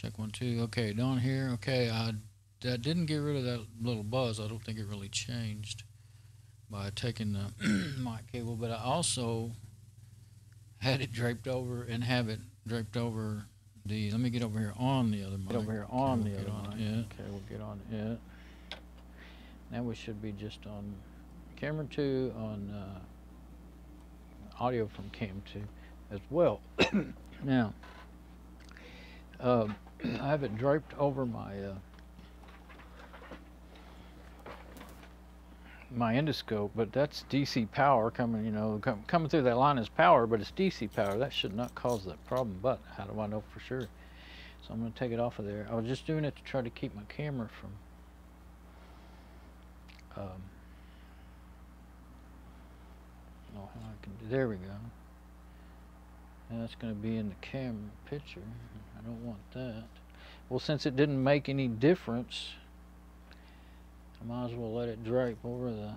Check one, two. Okay, down here. Okay, I that didn't get rid of that little buzz. I don't think it really changed by taking the mic cable, but I also had it draped over and have it draped over the. Let me get over here on the other mic. Get over here on Okay, the we'll other on mic. it. Okay, we'll get on it. Now we should be just on camera two on uh, audio from cam two as well. now, um, I have it draped over my uh, my endoscope, but that's DC power coming. You know, com- coming through that line is power, but it's DC power. That should not cause that problem. But how do I know for sure? So I'm going to take it off of there. I was just doing it to try to keep my camera from. Um, oh, how I can do? There we go. That's going to be in the camera picture. Don't want that. Well, since it didn't make any difference, I might as well let it drape over the.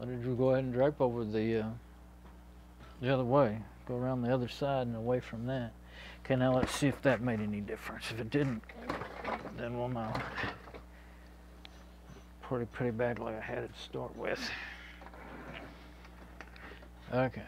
Let it go ahead and drape over the uh, the other way. Go around the other side and away from that. Okay, now let's see if that made any difference. If it didn't, then we'll know. Pretty pretty bad like I had it to start with. Okay.